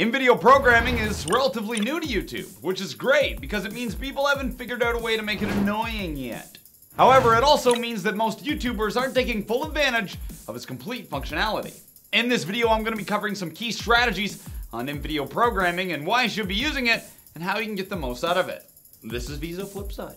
In-video programming is relatively new to YouTube, which is great because it means people haven't figured out a way to make it annoying yet. However, it also means that most YouTubers aren't taking full advantage of its complete functionality. In this video, I'm going to be covering some key strategies on in-video programming and why you should be using it and how you can get the most out of it. This is Viso Flipside.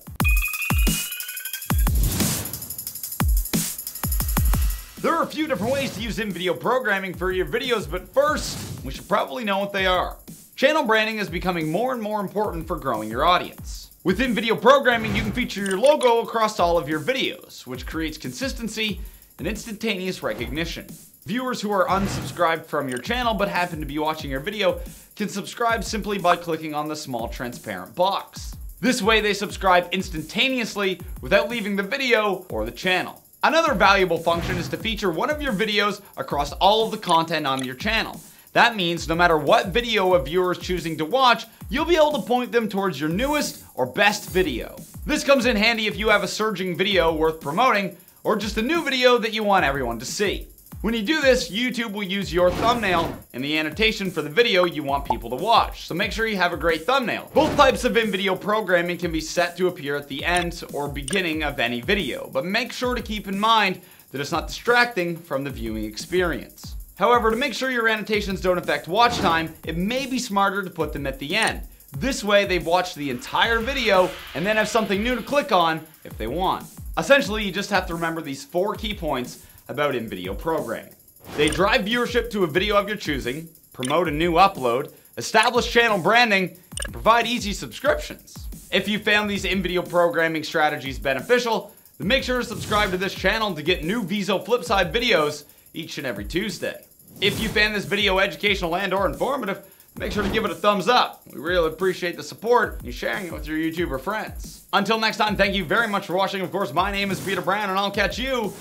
There are a few different ways to use in-video programming for your videos, but first, we should probably know what they are. Channel branding is becoming more and more important for growing your audience. With in-video programming, you can feature your logo across all of your videos, which creates consistency and instantaneous recognition. Viewers who are unsubscribed from your channel but happen to be watching your video can subscribe simply by clicking on the small transparent box. This way they subscribe instantaneously without leaving the video or the channel. Another valuable function is to feature one of your videos across all of the content on your channel. That means no matter what video a viewer is choosing to watch, you'll be able to point them towards your newest or best video. This comes in handy if you have a surging video worth promoting, or just a new video that you want everyone to see. When you do this, YouTube will use your thumbnail in the annotation for the video you want people to watch, so make sure you have a great thumbnail. Both types of in-video programming can be set to appear at the end or beginning of any video, but make sure to keep in mind that it's not distracting from the viewing experience. However, to make sure your annotations don't affect watch time, it may be smarter to put them at the end. This way, they've watched the entire video and then have something new to click on if they want. Essentially, you just have to remember these four key points about in-video programming. They drive viewership to a video of your choosing, promote a new upload, establish channel branding, and provide easy subscriptions. If you found these in-video programming strategies beneficial, then make sure to subscribe to this channel to get new Viso Flipside videos each and every Tuesday. If you found this video educational and or informative, make sure to give it a thumbs up. We really appreciate the support and sharing it with your YouTuber friends. Until next time, thank you very much for watching. Of course, my name is Peter Brown and I'll catch you